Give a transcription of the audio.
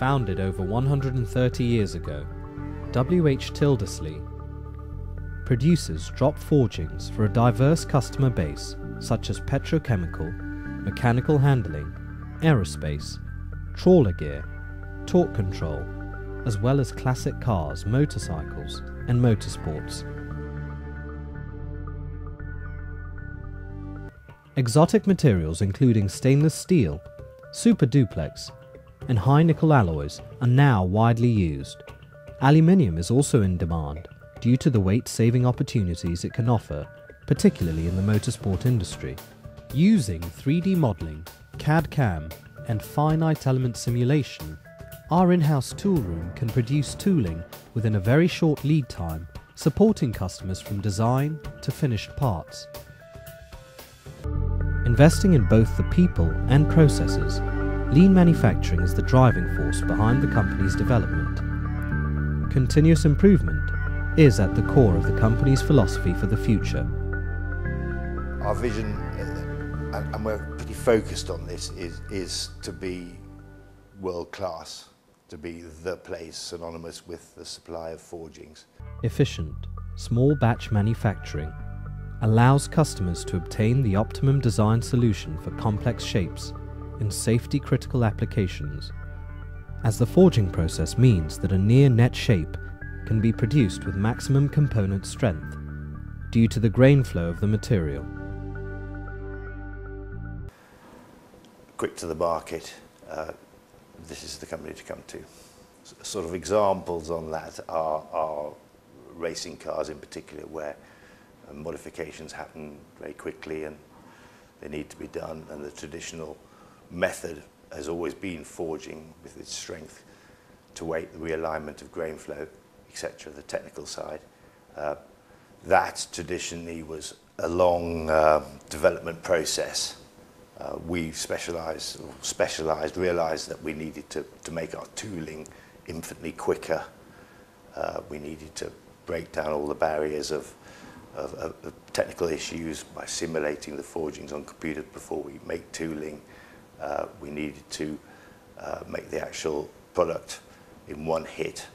founded over 130 years ago, W.H. Tildesley produces drop forgings for a diverse customer base such as petrochemical, mechanical handling, aerospace, trawler gear, torque control, as well as classic cars, motorcycles, and motorsports. Exotic materials including stainless steel, super duplex, and high nickel alloys are now widely used. Aluminium is also in demand due to the weight saving opportunities it can offer, particularly in the motorsport industry. Using 3D modelling, CAD CAM, and finite element simulation, our in house toolroom can produce tooling within a very short lead time, supporting customers from design to finished parts. Investing in both the people and processes, lean manufacturing is the driving force behind the company's development. Continuous improvement is at the core of the company's philosophy for the future. Our vision, and, and we're pretty focused on this, is, is to be world class, to be the place synonymous with the supply of forgings. Efficient, small batch manufacturing allows customers to obtain the optimum design solution for complex shapes in safety critical applications, as the forging process means that a near net shape can be produced with maximum component strength due to the grain flow of the material. Quick to the market, uh, this is the company to come to. S sort of examples on that are, are racing cars in particular where uh, modifications happen very quickly and they need to be done and the traditional method has always been forging with its strength to weight, the realignment of grain flow, etc., the technical side. Uh, that traditionally was a long uh, development process. Uh, we specialized, specialized, realized that we needed to, to make our tooling infinitely quicker. Uh, we needed to break down all the barriers of, of, of technical issues by simulating the forgings on computers before we make tooling. Uh, we needed to uh, make the actual product in one hit